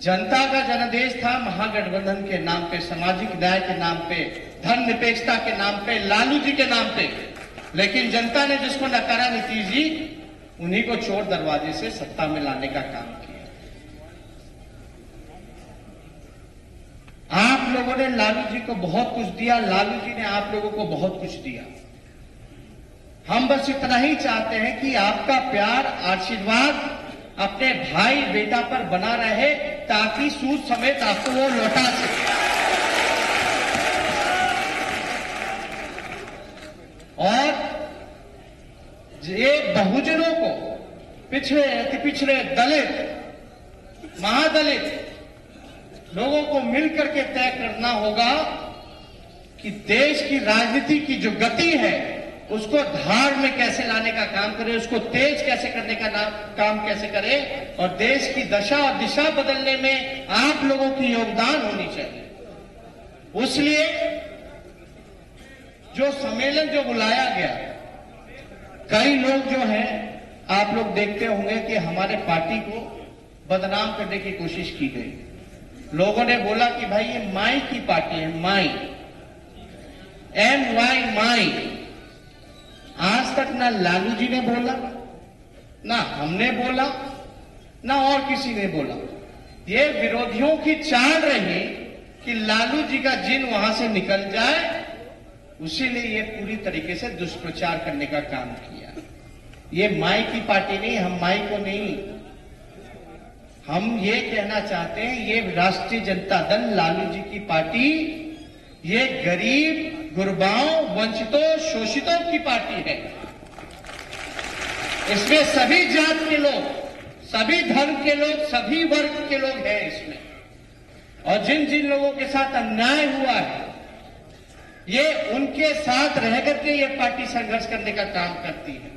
जनता का जनादेश था महागठबंधन के नाम पे, सामाजिक न्याय के नाम पे धर्म निरपेक्षता के नाम पे, लालू जी के नाम पे। लेकिन जनता ने जिसको नकारा नीतीश जी, उन्हीं को चोर दरवाजे से सत्ता में लाने का काम किया। आप लोगों ने लालू जी को बहुत कुछ दिया, लालू जी ने आप लोगों को बहुत कुछ दिया। हम बस इतना ही चाहते हैं कि आपका प्यार, आशीर्वाद अपने भाई बेटा पर बना रहे ताकि सूद समेत आपको वो लौटा सके। और ये बहुजनों को पिछड़े अति पिछड़े दलित, महादलित लोगों को मिलकर के तय करना होगा कि देश की राजनीति की जो गति है उसको धार में कैसे लाने का काम करे उसको तेज कैसे करने का नाम, काम कैसे करे और देश की दशा और दिशा बदलने में आप लोगों की योगदान होनी चाहिए। उसलिए जो सम्मेलन जो बुलाया गया कई लोग जो हैं आप लोग देखते होंगे कि हमारे पार्टी को बदनाम करने की कोशिश की गई। लोगों ने बोला कि भाई ये माई की पार्टी है माई। M why my. तक ना लालू जी ने बोला, ना हमने बोला, ना और किसी ने बोला। ये विरोधियों की चाल रही कि लालू जी का जिन वहाँ से निकल जाए उसीलिए ये पूरी तरीके से दुष्प्रचार करने का काम किया। ये माई की पार्टी नहीं, हम माई को नहीं। हम ये कहना चाहते हैं, ये राष्ट्रीय जनता दल लालू जी की पार्टी, ये गरीब गुरबाओं, वंचितों, शोषितों की पार्टी है। इसमें सभी जात के लोग, सभी धर्म के लोग, सभी वर्ग के लोग हैं इसमें। और जिन जिन लोगों के साथ अन्याय हुआ है, ये उनके साथ रह करके ये पार्टी संघर्ष करने का काम करती है।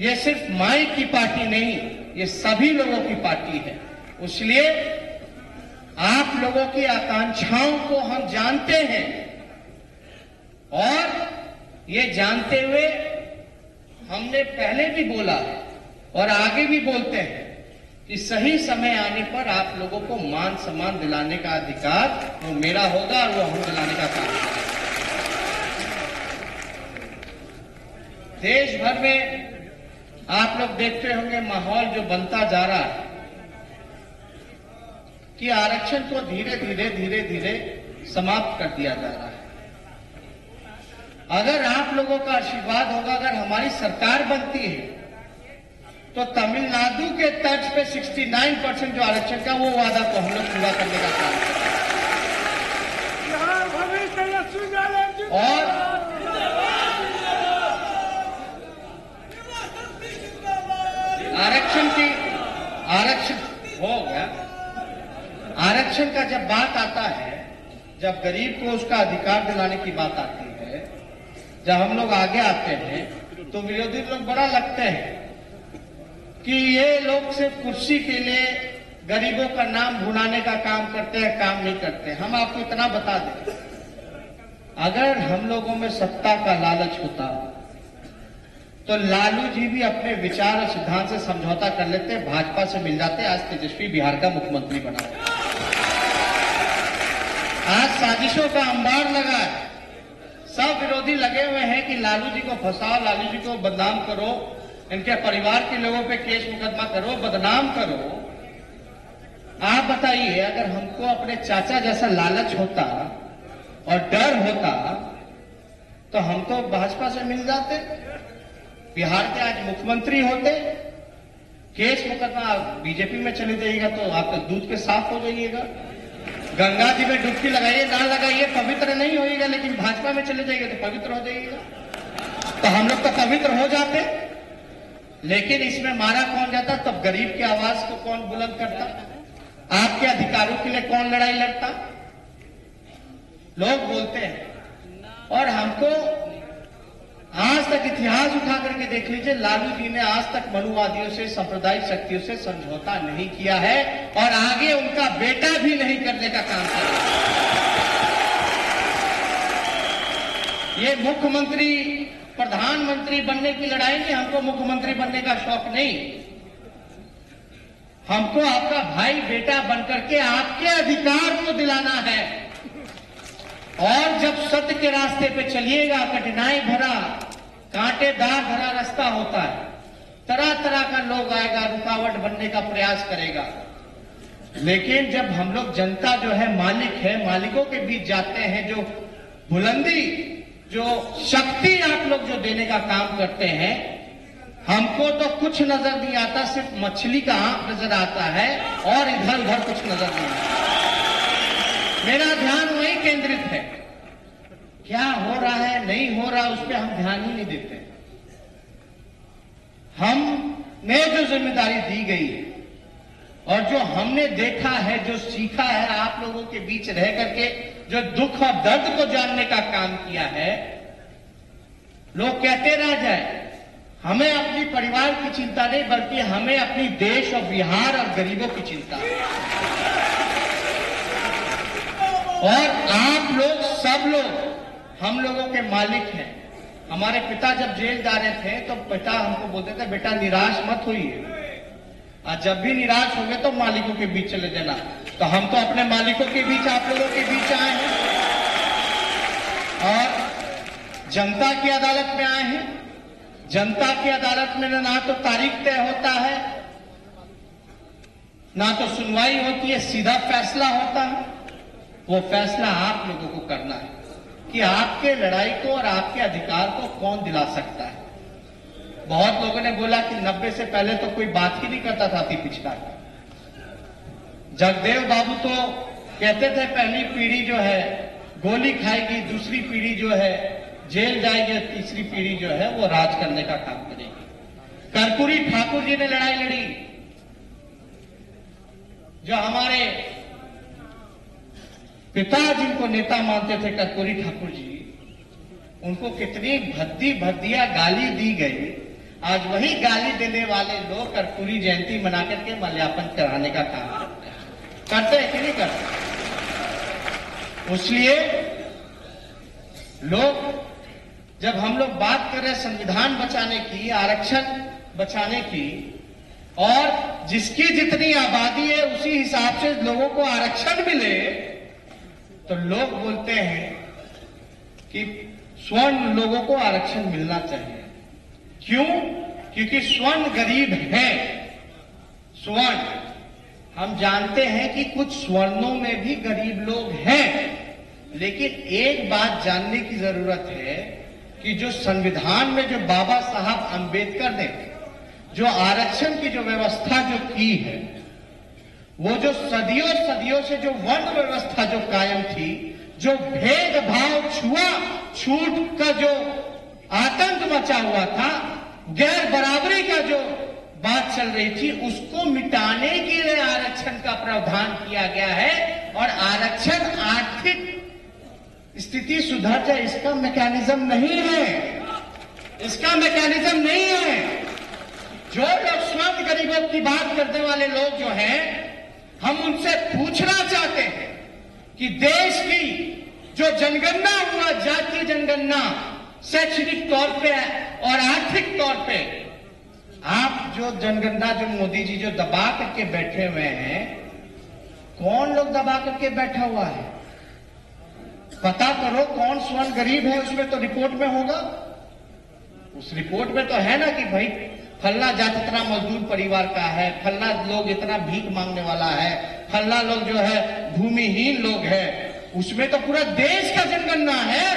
ये सिर्फ़ माई की पार्टी नहीं, ये सभी लोगों की पार्टी है। इसलिए आप लोगों की आकांक्षाओं को हम जानते हैं। और ये जानते हुए हमने पहले भी बोला और आगे भी बोलते हैं कि सही समय आने पर आप लोगों को मान सम्मान दिलाने का अधिकार वो मेरा होगा और वो हम दिलाने का काम देश भर में आप लोग देखते होंगे माहौल जो बनता जा रहा है कि आरक्षण को धीरे धीरे धीरे धीरे समाप्त कर दिया जा रहा है। अगर आप लोगों का आशीर्वाद होगा, अगर हमारी सरकार बनती है तो तमिलनाडु के तर्ज पे 69 परसेंट जो आरक्षण का, वो वादा को हम लोग पूरा करने का काम और आरक्षण की, आरक्षण हो गया। आरक्षण का जब बात आता है, जब गरीब को उसका अधिकार दिलाने की बात आती है जब हम लोग आगे आते हैं तो विरोधी लोग बड़ा लगते हैं कि ये लोग सिर्फ़ कुर्सी के लिए गरीबों का नाम भुनाने का काम करते हैं, काम नहीं करते। हम आपको इतना बता दें, अगर हम लोगों में सत्ता का लालच होता तो लालू जी भी अपने विचार और सिद्धांत से समझौता कर लेते, भाजपा से मिल जाते, आज तेजस्वी बिहार का मुख्यमंत्री बना। आज साजिशों का अंबार लगा है। सब विरोधी लगे हुए हैं कि लालू जी को फंसाओ, लालू जी को बदनाम करो, इनके परिवार के लोगों पे केस मुकदमा करो, बदनाम करो। आप बताइए, अगर हमको अपने चाचा जैसा लालच होता और डर होता तो हम तो भाजपा से मिल जाते, बिहार के आज मुख्यमंत्री होते, केस मुकदमा बीजेपी में चले जाइएगा तो आप दूध के साफ़ हो जाइएगा। गंगा जी में डुबकी लगाइए, ना लगाइए, पवित्र नहीं होएगा लेकिन भाजपा में चले जाएँगे तो पवित्र हो जाइएगा। तो हम लोग तो पवित्र हो जाते। लेकिन इसमें मारा कौन जाता? तब गरीब की आवाज़ को कौन बुलंद करता? आपके अधिकारों के लिए कौन लड़ाई लड़ता? लोग बोलते हैं। और हमको तक इतिहास उठा करके देख लीजिए, लालू जी ने आज तक मनुवादियों से, सांप्रदायिक शक्तियों से समझौता नहीं किया है और आगे उनका बेटा भी नहीं करने का काम कर ये मुख्यमंत्री, प्रधानमंत्री बनने की लड़ाई नहीं, हमको मुख्यमंत्री बनने का शौक नहीं। हमको आपका भाई बेटा बनकर के आपके अधिकार को दिलाना है। और जब सत्य के रास्ते पे चलिएगा, कठिनाई भरा कांटेदार भरा रास्ता होता है। तरह तरह का लोग आएगा, रुकावट बनने का प्रयास करेगा। लेकिन जब हम लोग जनता जो है, मालिक है, मालिकों के बीच जाते हैं, जो बुलंदी, जो शक्ति आप लोग जो देने का काम करते हैं, हमको तो कुछ नज़र नहीं आता, सिर्फ़ मछली का आँख नज़र आता है, और इधर उधर कुछ नज़र नहीं आता। मेरा ध्यान वही केंद्रित है। क्या हो रहा है, नहीं हो रहा, उस पर हम ध्यान ही नहीं देते। हमने जो ज़िम्मेदारी दी गई है, और जो हमने देखा है, जो सीखा है, आप लोगों के बीच रह करके, जो दुख और दर्द को जानने का काम किया है, लोग कहते रह जाए, हमें अपनी परिवार की चिंता नहीं, बल्कि हमें अपनी देश और बिहार और गरीबों की चिंता। और आप लोग, सब लोग हम लोगों के मालिक हैं। हमारे पिता जब जेल जा रहे थे तो पिता हमको बोलते थे, बेटा, निराश मत होइए। और जब भी निराश होंगे तो मालिकों के बीच चले जाना। तो हम तो अपने मालिकों के बीच, आप लोगों के बीच आए हैं। और जनता की अदालत में आए हैं। जनता की अदालत में ना तो तारीख तय होता है, ना तो सुनवाई होती है, सीधा फैसला होता है। वो फैसला आप लोगों को करना है। कि आपके लड़ाई को और आपके अधिकार को कौन दिला सकता है? बहुत लोगों ने बोला कि 90 से पहले तो कोई बात ही नहीं करता था अति पिछड़ा जगदेव बाबू तो कहते थे, पहली पीढ़ी जो है गोली खाएगी, दूसरी पीढ़ी जो है जेल जाएगी तीसरी पीढ़ी जो है वो राज करने का काम करेगी। कर्पूरी ठाकुर जी ने लड़ाई लड़ी। जो हमारे पिता जिनको नेता मानते थे कर्पूरी ठाकुर जी उनको कितनी भद्दी भद्दिया गाली दी गई। आज वही गाली देने वाले लोग कर्पूरी जयंती मना करके मल्यापन कराने का काम करते हैं कि नहीं करते? इसलिए लोग, जब हम लोग बात कर रहे संविधान बचाने की, आरक्षण बचाने की, और जिसकी जितनी आबादी है उसी हिसाब से लोगों को आरक्षण मिले तो लोग बोलते हैं कि स्वर्ण लोगों को आरक्षण मिलना चाहिए। क्यों? क्योंकि स्वर्ण गरीब है। स्वर्ण। हम जानते हैं कि कुछ स्वर्णों में भी गरीब लोग हैं। लेकिन एक बात जानने की ज़रूरत है कि जो संविधान में जो बाबा साहब अंबेडकर ने जो आरक्षण की जो व्यवस्था जो की है वो जो सदियों सदियों से जो वर्ण व्यवस्था जो कायम थी, जो भेदभाव छुआ, छूट का जो आतंक मचा हुआ था, गैर बराबरी का जो बात चल रही थी, उसको मिटाने के लिए आरक्षण का प्रावधान किया गया है और आरक्षण आर्थिक स्थिति सुधर जाए इसका मैकेनिज्म नहीं है। इसका मैकेनिज्म नहीं है। जो लोग स्वयं गरीबों की बात करने वाले लोग जो हैं हम उनसे पूछना चाहते हैं कि देश की जो जनगणना हुआ जातीय जनगणना शैक्षणिक तौर पे और आर्थिक तौर पे, आप जो जनगणना, जो मोदी जी जो दबा करके बैठे हुए हैं, कौन लोग दबा करके बैठा हुआ है? पता करो कौन स्वर्ण गरीब है, उसमें तो रिपोर्ट में होगा। उस रिपोर्ट में तो है ना कि भाई फलना जात इतना मजदूर परिवार का है फलना लोग इतना भीख मांगने वाला है फलना लोग जो है भूमिहीन लोग है। उसमें तो पूरा देश का जनगणना है।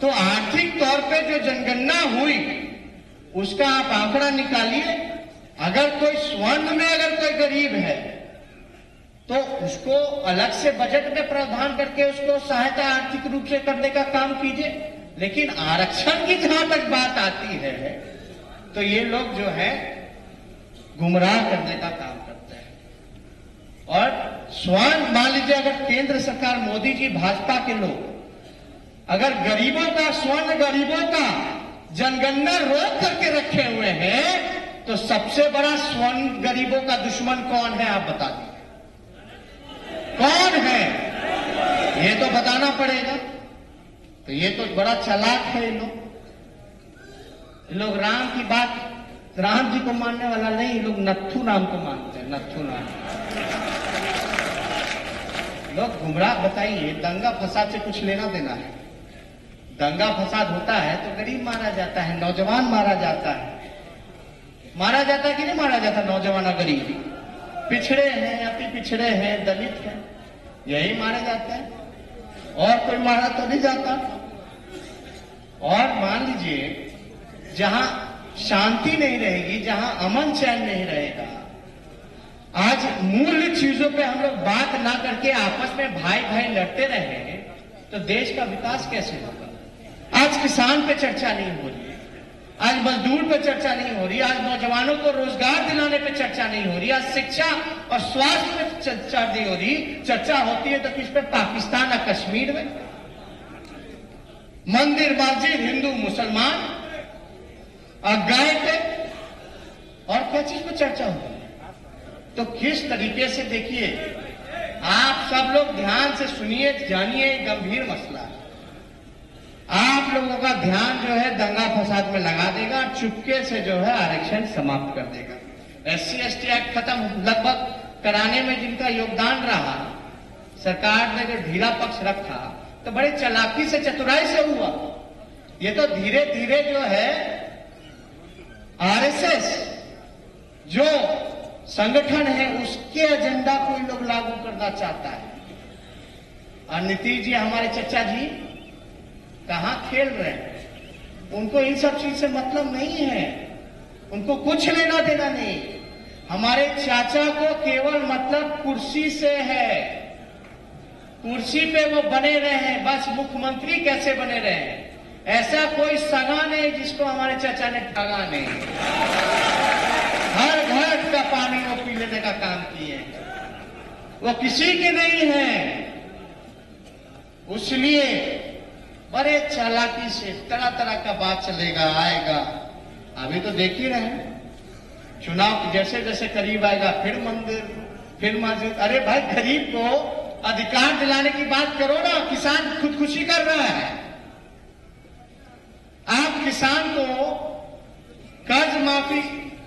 तो आर्थिक तौर पे जो जनगणना हुई, उसका आप आंकड़ा निकालिए। अगर कोई स्वर्ण में अगर कोई गरीब है तो उसको अलग से बजट में प्रावधान करके उसको सहायता आर्थिक रूप से करने का काम कीजिए। लेकिन आरक्षण की जहाँ तक बात आती है तो ये लोग जो है, गुमराह करने का काम करते हैं। और स्वर्ण मान लीजिए अगर केंद्र सरकार, मोदी जी, भाजपा के लोग, अगर गरीबों का, स्वर्ण गरीबों का जनगणना रोक करके रखे हुए हैं तो सबसे बड़ा स्वर्ण गरीबों का दुश्मन कौन है, आप बता दीजिए। कौन है? ये तो बताना पड़ेगा। तो ये तो बड़ा चलाक है लोग। लोग राम की बात, राम जी को मानने वाला नहीं, लोग नत्थू राम को मानते हैं नथु ना लोग गुमराह बताइए, दंगा फसाद से कुछ लेना देना है। दंगा फसाद होता है तो गरीब मारा जाता है, नौजवान मारा जाता है। मारा जाता है कि नहीं मारा जाता, नौजवान और गरीब? पिछड़े हैं अति पिछड़े हैं, दलित हैं, यही मारे जाते हैं। और कोई मारा तो नहीं जाता। और मान लीजिए जहाँ शांति नहीं रहेगी, जहाँ अमन चैन नहीं रहेगा। आज मूल चीज़ों पे हम लोग बात ना करके आपस में भाई भाई लड़ते रहे तो देश का विकास कैसे होगा? आज किसान पे चर्चा नहीं हो रही। आज मजदूर पे चर्चा नहीं हो रही। आज नौजवानों को रोज़गार दिलाने पे चर्चा नहीं हो रही। आज शिक्षा और स्वास्थ्य पे चर्चा नहीं हो रही। चर्चा होती है तो किस पे? पाकिस्तान और कश्मीर में। मंदिर, मस्जिद, हिंदू, मुसलमान। गाय पे और क्या चीज़ पे चर्चा होती है। तो किस तरीके से देखिए, आप सब लोग ध्यान से सुनिए, जानिए गंभीर मसला। आप लोगों का ध्यान जो है दंगा फसाद में लगा देगा और चुपके से जो है आरक्षण समाप्त कर देगा। एस सी एक्ट खत्म लगभग कराने में जिनका योगदान रहा, सरकार ने जो ढीला पक्ष रखा तो बड़े चलाकी से, चतुराई से हुआ। ये तो धीरे धीरे जो है आरएसएस, जो संगठन है, उसके एजेंडा को इन लोग लागू करना चाहता है। और नीतीश जी, हमारे चचा जी, कहा खेल रहे हैं? उनको इन सब चीज़ से मतलब नहीं है। उनको कुछ लेना देना नहीं। हमारे चाचा को केवल मतलब कुर्सी से है। कुर्सी पे वो बने रहे हैं। बस मुख्यमंत्री कैसे बने रहे हैं? ऐसा कोई सगा नहीं जिसको हमारे चाचा ने ठगा नहीं। हर घर का पानी वो पी लेने का काम किए। वो किसी के नहीं है। उसलिए बड़े चालाकी से तरह तरह का बात चलेगा, आएगा। अभी तो देख ही रहे चुनाव जैसे जैसे करीब आएगा, फिर मंदिर, फिर मस्जिद। अरे भाई, गरीब को अधिकार दिलाने की बात करो ना, किसान खुदकुशी कर रहा है। आप किसान को कर्ज माफ़ी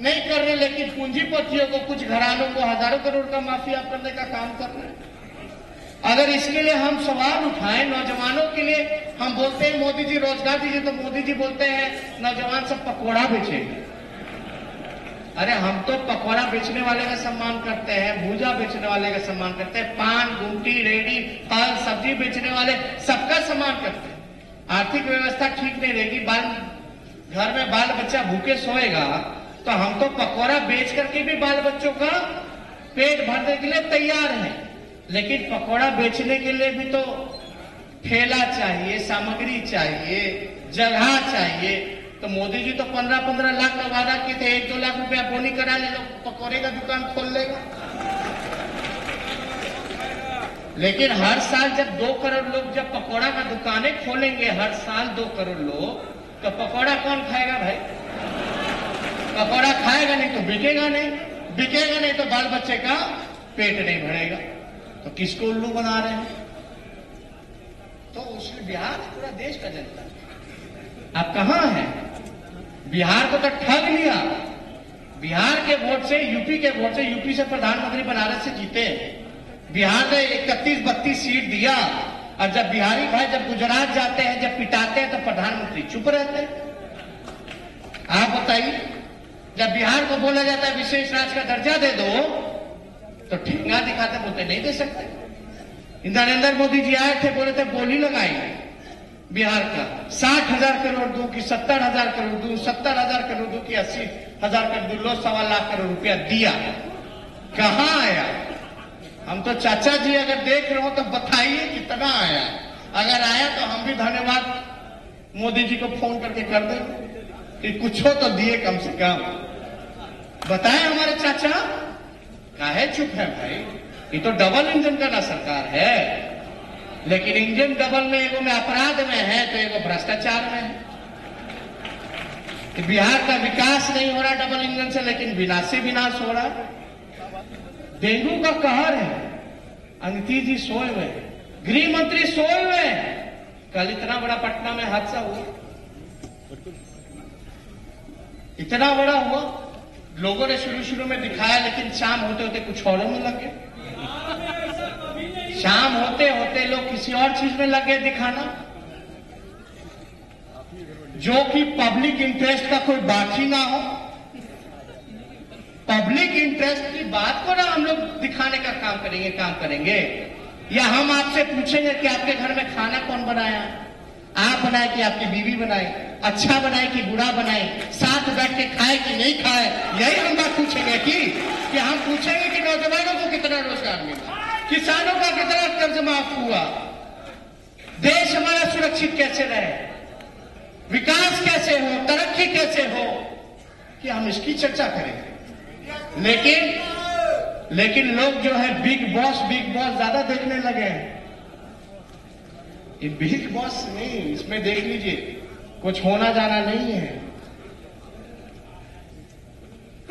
नहीं कर रहे, लेकिन पूंजीपतियों को, कुछ घरानों को, हज़ारों करोड़ का माफ़ी आप करने का काम कर रहे हैं। अगर इसके लिए हम सवाल उठाएँ नौजवानों के लिए, हम बोलते हैं, मोदी जी, रोज़गार दीजिए। तो मोदी जी बोलते हैं, नौजवान सब पकौड़ा बेचेंगे अरे, हम तो पकौड़ा बेचने वाले का सम्मान करते हैं, भूजा बेचने वाले का सम्मान करते हैं, पान, गुमटी रेडी फल सब्ज़ी बेचने वाले सबका सम्मान करते हैं। आर्थिक व्यवस्था ठीक नहीं रहेगी, बाल, घर में बाल बच्चा भूखे सोएगा तो हम तो पकौड़ा बेच करके भी बाल बच्चों का पेट भरने के लिए तैयार है। लेकिन पकौड़ा बेचने के लिए भी तो ठेला चाहिए, सामग्री चाहिए, जगह चाहिए। तो मोदी जी तो पंद्रह पंद्रह लाख का वादा किए थे एक दो लाख रुपया बोनी करा ले लोग पकौड़े का दुकान खोल लेगा। लेकिन हर साल जब दो करोड़ लोग जब पकौड़ा का दुकानें खोलेंगे, हर साल दो करोड़ लोग तो पकौड़ा कौन खाएगा भाई? पकौड़ा खाएगा नहीं तो बिकेगा नहीं। बिकेगा नहीं तो बाल बच्चे का पेट नहीं भरेगा। तो किसको उल्लू बना रहे हैं? तो उसमें बिहार पूरा देश का जनता आप कहाँ है? बिहार को तो ठग लिया। बिहार के वोट से, यूपी के वोट से, यूपी से प्रधानमंत्री बनारस से जीते बिहार ने इकतीस, बत्तीस सीट दिया। और जब बिहारी भाई, जब गुजरात जाते हैं, जब पिटाते हैं तो प्रधानमंत्री चुप रहते हैं। आप बताइए, जब बिहार को बोला जाता है विशेष राज्य का दर्जा दे दो तो ठेंगा दिखाते बोलते नहीं दे सकते। नरेंद्र मोदी जी आए थे, बोले थे, बोली लगाएँगे बिहार का साठ हज़ार करोड़ दू की सत्तर हज़ार करोड़ दू, सत्तर हज़ार करोड़ दू की अस्सी हज़ार करोड़ दू लो सवा लाख करोड़ रुपया दिया। कहा आया? हम तो चाचा जी अगर देख रहे हो तो बताइए कितना आया। अगर आया तो हम भी धन्यवाद। मोदी जी को फ़ोन करके कर दे कि कुछ हो तो दिए कम से कम। बताए हमारे चाचा। काहे चुप है भाई? ये तो डबल इंजन का ना सरकार है। लेकिन इंजन डबल में एगो में अपराध में है तो एगो भ्रष्टाचार में है। बिहार का विकास नहीं हो रहा डबल इंजन से, लेकिन विनाशी विनाश हो रहा। डेंगू का कहर है। नीतीश जी सोए हुए गृह मंत्री सोए हुए कल इतना बड़ा पटना में हादसा हुआ। इतना बड़ा हुआ। लोगों ने शुरू शुरू में दिखाया, लेकिन शाम होते होते कुछ और में लगे। शाम होते होते लोग किसी और चीज़ में लगे दिखाना। जो कि पब्लिक इंटरेस्ट का कोई ही ना हो। पब्लिक इंटरेस्ट की बात को ना हम लोग दिखाने का काम करेंगे काम करेंगे। या हम आपसे पूछेंगे कि आपके घर में खाना कौन बनाया? आप बनाए कि आपकी बीवी बनाए? अच्छा बनाए कि बुरा बनाए? साथ बैठ के खाए कि नहीं खाए? यही हम बात पूछेंगे कि कि हम पूछेंगे कि नौजवानों को कितना रोज़गार मिला? किसानों का कितना कर्ज माफ़ हुआ? देश हमारा सुरक्षित कैसे रहे? विकास कैसे हो? तरक्की कैसे हो? कि हम इसकी चर्चा करेंगे। लेकिन लेकिन लोग जो है बिग बॉस बिग बॉस ज़्यादा देखने लगे हैं। ये बिग बॉस नहीं, इसमें देख लीजिए, कुछ होना जाना नहीं है।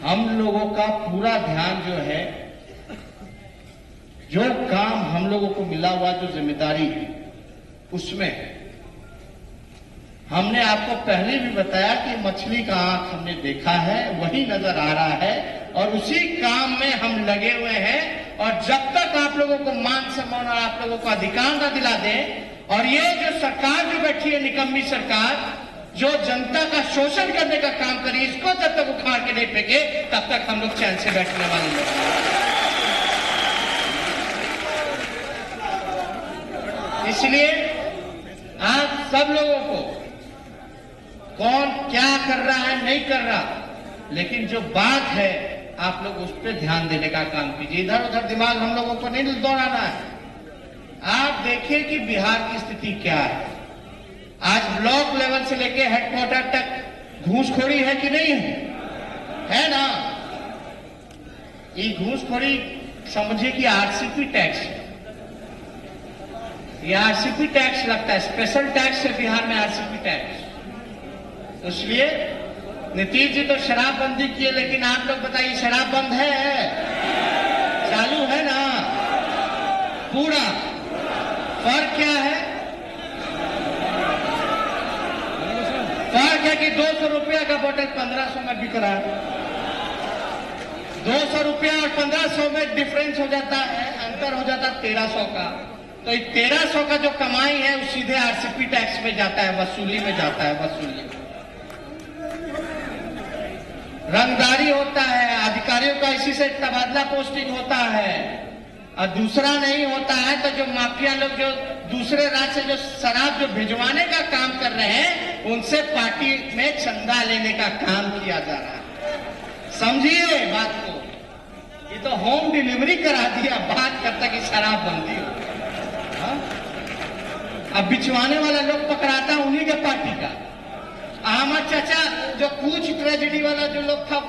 हम लोगों का पूरा ध्यान जो है, जो काम हम लोगों को मिला हुआ, जो ज़िम्मेदारी है उसमें। हमने आपको पहले भी बताया कि मछली का आँख हमने देखा है, वही नज़र आ रहा है और उसी काम में हम लगे हुए हैं। और जब तक आप लोगों को मान सम्मान और आप लोगों को अधिकार न दिला दें, और ये जो सरकार जो बैठी है, निकम्मी सरकार, जो जनता का शोषण करने का काम करी, इसको जब तक उखाड़ के नहीं फेंके, तब तक हम लोग चैन से बैठने वाले नहीं इसलिए आप सब लोगों को, कौन क्या कर रहा है, नहीं कर रहा, लेकिन जो बात है आप लोग उस पर ध्यान देने का काम कीजिए। इधर उधर दिमाग हम लोगों को नहीं दौड़ाना है। आप देखिए कि बिहार की स्थिति क्या है। आज ब्लॉक लेवल से लेके हेडक्वार्टर तक घूसखोरी है कि नहीं है? है ना? ये घूसखोरी समझिए कि आरसीपी टैक्स ये आरसीपी टैक्स लगता है। स्पेशल टैक्स है बिहार में आरसीपी टैक्स इसलिए नीतीश जी तो शराबबंदी किए, लेकिन आप लोग बताइए, शराब बंद है? चालू है ना? पूरा। फ़र्क क्या है? फ़र्क है कि दो सौ रुपया का बोतल पंद्रह सौ में बिक रहा है। दो सौ रुपया और पंद्रह सौ में डिफरेंस हो जाता है, अंतर हो जाता है तेरह सौ का। तो तेरह सौ का जो कमाई है, वो सीधे आरसीपी टैक्स में जाता है, वसूली में जाता है, वसूली। रंगदारी होता है, अधिकारियों का इसी से तबादला पोस्टिंग होता है। और दूसरा नहीं होता है तो जो माफिया लोग जो दूसरे राज्य से जो शराब जो भिजवाने का काम कर रहे हैं, उनसे पार्टी में चंदा लेने का काम किया जा रहा है। समझिए बात को। ये तो होम डिलीवरी करा दिया, बात करता कि शराब बंदी हो। हाँ? अब बिचवाने वाला लोग पकड़ाता उन्हीं के पार्टी का। हमारा चाचा जो कुछ ट्रेजेडी वाला जो लोग था